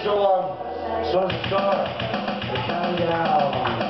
official one. So start. The.